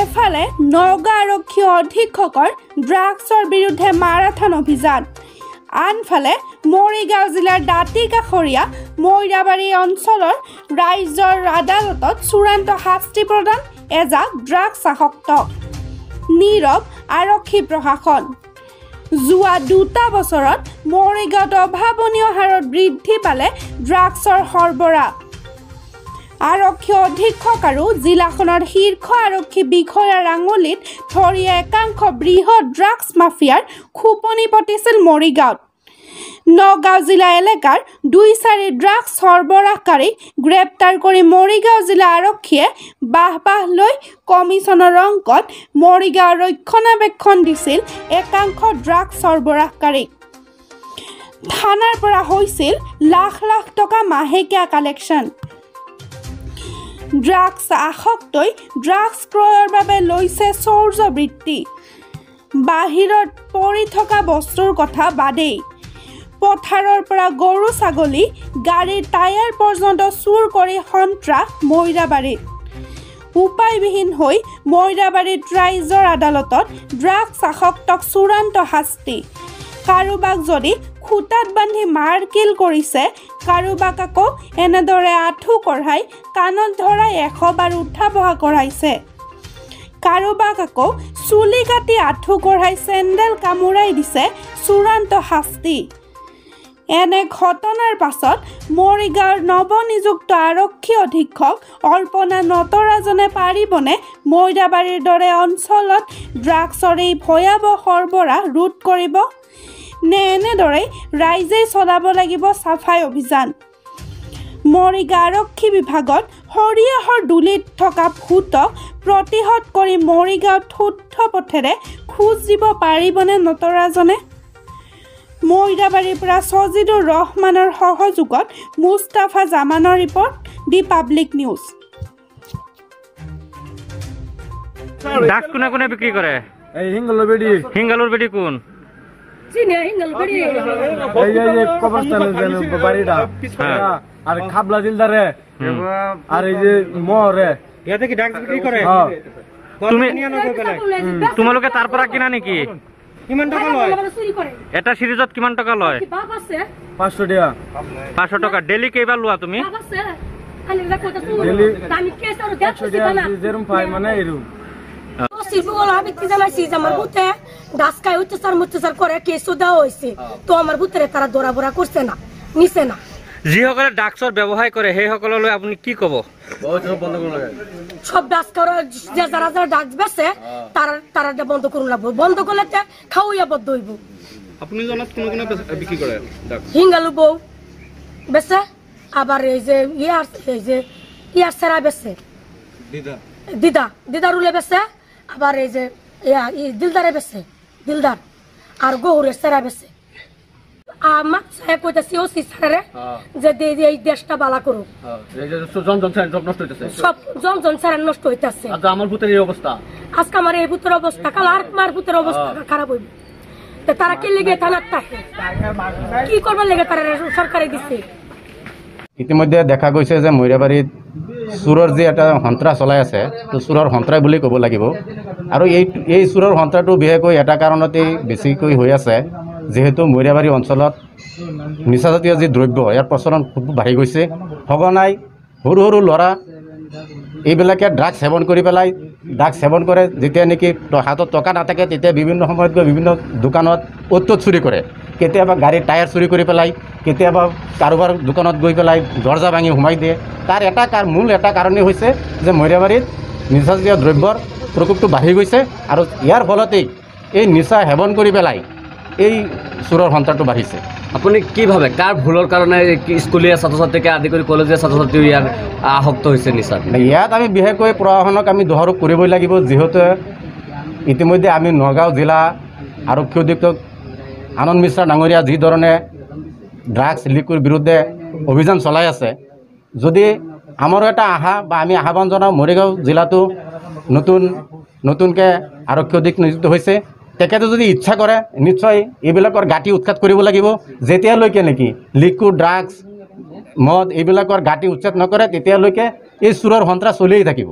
এফালে নগাঁও আৰক্ষী অধীক্ষকৰ ড্ৰাগছৰ বিৰুদ্ধে মাৰাথন অভিযান। আনফালে মৰিগাঁও জিলাৰ দাঁতি কাষৰীয়া মৈৰাবাৰী অঞ্চলৰ ৰাইজৰ আদালতত চূড়ান্ত শাস্তি প্ৰদান এজাক ড্ৰাগছ আসক্তক নীৰৱ আৰক্ষী প্ৰশাসন। যোৱা দুটা বছৰত মৰিগাঁৱত অভাৱনীয় হাৰত বৃদ্ধি পালে ড্ৰাগছৰ সৰবৰাহ। আৰক্ষী অধীক্ষক আৰু জিলাখনৰ শীৰ্ষ আৰক্ষী বিষয়াৰ আঙুলিত ধৰি একাংশ বৃহৎ ড্ৰাগছ মাফিয়াৰ খোপনি পতিছিল মৰিগাঁৱত। নগাঁও জিলা এলেকাৰ দুই চাৰি ড্ৰাগছ সৰবৰাহকাৰীক গ্ৰেপ্তাৰ কৰি মৰিগাঁও জিলা আৰক্ষীয়ে বাহ বাহ লৈ কমিছনৰ অংকত মৰিগাঁও ৰক্ষণাবেক্ষণ দিছিল একাংশ ড্ৰাগছ সৰবৰাহকাৰীক। থানাৰ পৰা হৈছিল লাখ লাখ টকা মাহেকীয়া কালেকশ্যন। ড্ৰাগছ আসক্তই ড্ৰাগছ ক্ৰয়ৰ বাবে লৈছে চৌৰ্যবৃত্তি। বাহিৰত পৰি থকা বস্তুৰ কথা বাদেই। পথাৰৰ পৰা গৰু ছাগলী গাড়ীৰ টায়াৰ পৰ্যন্ত চুৰ কৰি সন্ত্ৰাস মৈৰাবাৰীত। উপায়বিহীন হৈ মৈৰাবাৰীত ৰাইজৰ আদালতত ড্ৰাগছ আসক্তক চূড়ান্ত শাস্তি। কাৰোবাক যদি খুটাত বান্ধি মাৰ কিল কৰিছে কাৰোবাক আকৌ এনেদৰে আঁঠু কঢ়াই কাণত ধৰাই এশবাৰ উঠা বহা কৰাইছে। কাৰোবাক আকৌ চুলি কাটি আঁঠু কঢ়াই চেণ্ডেল কামোৰাই দিছে চূড়ান্ত শাস্তি। এনে ঘটনাৰ পাছত মৰিগাঁৱৰ নৱনিযুক্ত আৰক্ষী অধীক্ষক অৰ্পণা নটৰাজনে পাৰিবনে মৈৰাবাৰীৰ দৰে অঞ্চলত ড্ৰাগছৰ এই ভয়াৱহ সৰবৰাহ ৰোধ কৰিব? নে এনেদৰে ৰাইজেই চলাব লাগিব চাফাই অভিযান? মৰিগাঁও আৰক্ষী বিভাগত সৰিয়হৰ দুলিত থকা ভূতক প্ৰতিহত কৰি মৰিগাঁৱত শুদ্ধ পথেৰে খোজ দিব পাৰিবনে নটৰাজনে? মৈৰাবাৰীৰ পৰা চজিদুৰ ৰহমানৰ সহযোগত মুস্তাফা জামানৰ ৰিপৰ্ট দি পাব্লিক নিউজ। ডাক কোনে কোনে বিক্ৰী কৰে? হিংগালোর বেডি হিংগালোর বেডি কোন? আর খাবলা জিলদারে আর এই যে মরে ইয়াতে কি ডাক বিক্ৰী কৰে? তুমি তোমালোকে তাৰ পৰা কিনা নেকি? কিমান টকা লয়? এটা সিরিজত কিমান টকা লয়? 500 দিয়া। 500 টকা। ডেইলি কেইবা লোৱা তুমি? মানে তো আমার ভুতরে তারা দৌড়াবড়া করছে না নিছে না। যিসকলে ড্ৰাগছৰ ব্যৱসায় কৰে সেইসকললৈ আপুনি কি ক'ব? সব ডাস খাওয়া যে যারা যারা ডাক্স বেছে তারা তারা বন্ধ করুন লাগবো। বন্ধ করলে তে খাওয়াইয়া বদ্ধ হইব আপুনি জনাত কোনে কোনে কৰে ড্ৰাগছ হিঙ্গালু বউ বেছে আবার এই যে ইয়ার এই যে ইয়ার সেরা বেছে দিদা। দিদার উলে বেছে আবার এই যে ইয়া ই দিলদারে বেছে দিলদার আর গহুরের সেরা বেছে আমার সাহেব কইতাছি ও সিস্টারে যে দে- দে এই দেশটা বালা করুক। জনজন সব নষ্ট হইতেছে। সব জন জন সারা নষ্ট হইতাছে। আচ্ছা আমার ভূতের এই অবস্থা? আজকে আমার এই পুত্রের অবস্থা কাল আর মার পুত্রের অবস্থা খারাপ হইব। তারা কি লেগে থানার থাকে কি করবার লেগে তারা সরকারে দিচ্ছে ইতিমধ্যে দেখা গৈছে যে মৈৰাবাৰীত চোৰৰ যি এটা সন্ত্ৰাস চলাই আছে তো চোৰৰ সন্ত্ৰাস বুলি ক'ব লাগিব। আৰু এই এই চোৰৰ সন্ত্ৰাসটো বিশেষকৈ এটা কাৰণতেই বেছিকৈ হৈ আছে। যিহেতু মৈৰাবাৰী অঞ্চলত নিচাজাতীয় যি দ্ৰব্য ইয়াৰ প্ৰচলন খুব বাঢ়ি গৈছে। সঘনাই সৰু সৰু ল'ৰা এইবিলাকে ড্ৰাগছ সেৱন কৰি পেলাই ড্ৰাগছ সেৱন কৰে যেতিয়া নেকি হাতত টকা নাথাকে তেতিয়া বিভিন্ন সময়ত গৈ বিভিন্ন দোকানত ত'ত চুৰি কৰে। কেতিয়াবা গাড়ীৰ টায়াৰ চুৰি কৰি পেলাই কেতিয়াবা কাৰোবাৰ দোকানত গৈ পেলাই দৰ্জা ভাঙি সোমাই দিয়ে। তাৰ এটা মূল এটা কাৰণেই হৈছে যে মৈৰাবাৰীত নিচাজাতীয় দ্ৰব্যৰ প্ৰকোপটো বাঢ়ি গৈছে আৰু ইয়াৰ ফলতেই এই নিচা সেৱন কৰি পেলাই এই চোৰৰ সন্ত্ৰাসটো বাঢ়িছে। আপুনি কি ভাবে? কাৰ ভুলৰ কাৰণে স্কুলীয়া ছাত্ৰ ছাত্ৰীকে আদি কৰি কলেজীয়া ছাত্ৰ ছাত্ৰীও ইয়াৰ আসক্ত হৈছে নিচাত ইয়াত আমি বিশেষকৈ প্ৰশাসনক আমি দোষাৰোপ কৰিবই লাগিব যিহেতু ইতিমধ্যে আমি নগাঁও জিলা আৰক্ষী অধীক্ষক আনন্দ মিশ্ৰা ডাঙৰীয়া যিধৰণে ড্ৰাগছ লিকুৰ বিৰুদ্ধে অভিযান চলাই আছে যদি আমাৰো এটা আশা বা আমি আহ্বান জনাওঁ মৰিগাঁও জিলাতো নতুন নতুনকৈ আৰক্ষী অধীক্ষক নিযুক্ত হৈছে। তেখেতে যদি ইচ্ছা কৰে নিশ্চয় এইবিলাকৰ গাঁতি উৎখাত কৰিব লাগিব যেতিয়ালৈকে নেকি লিকুইড ড্ৰাগছ মদ এইবিলাকৰ গাঁতি উচ্ছেদ নকৰে তেতিয়ালৈকে এই চোৰৰ সন্ত্ৰাস চলিয়েই থাকিব.